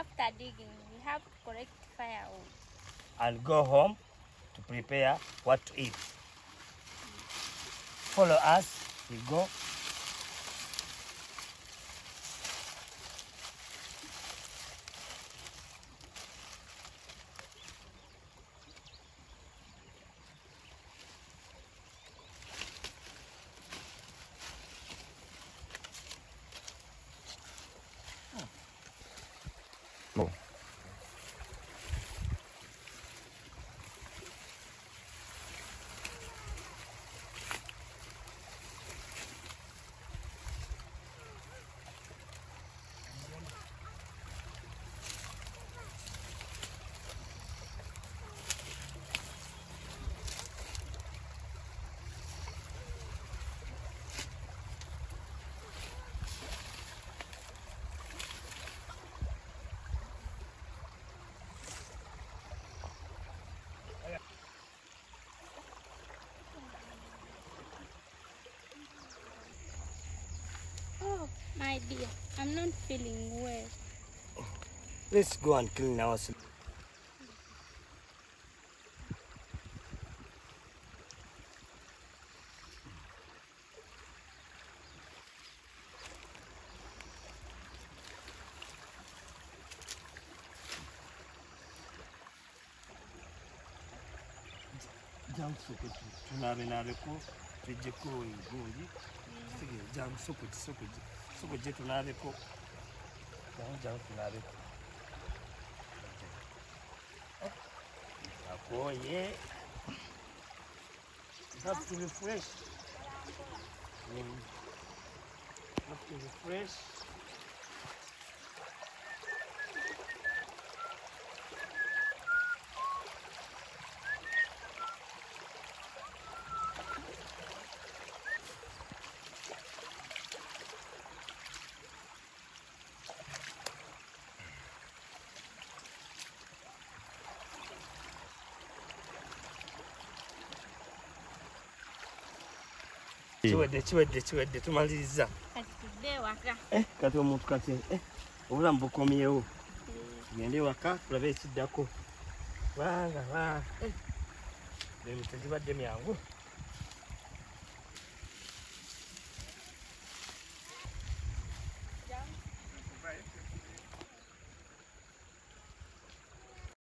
after digging, we have to collect firewood. and go home to prepare what to eat. Follow us, we go. 哦。Dear, I'm not feeling well. Let's go and clean ourselves. Jam soko tunabe nabeko tujjeko egundi sigire jam soko su ku je tunare ko. Jan jan tunare ko. Ako ye you have to refresh. Mm. you to refresh. Kiwedde kiwedde kiwedde tumaliriza. Kati. Eh, omuntu kati eh, obulamu bukomyewo. Tugende waka tulabe ekiddako. Kubanga ba- eh, emito gibadde myangu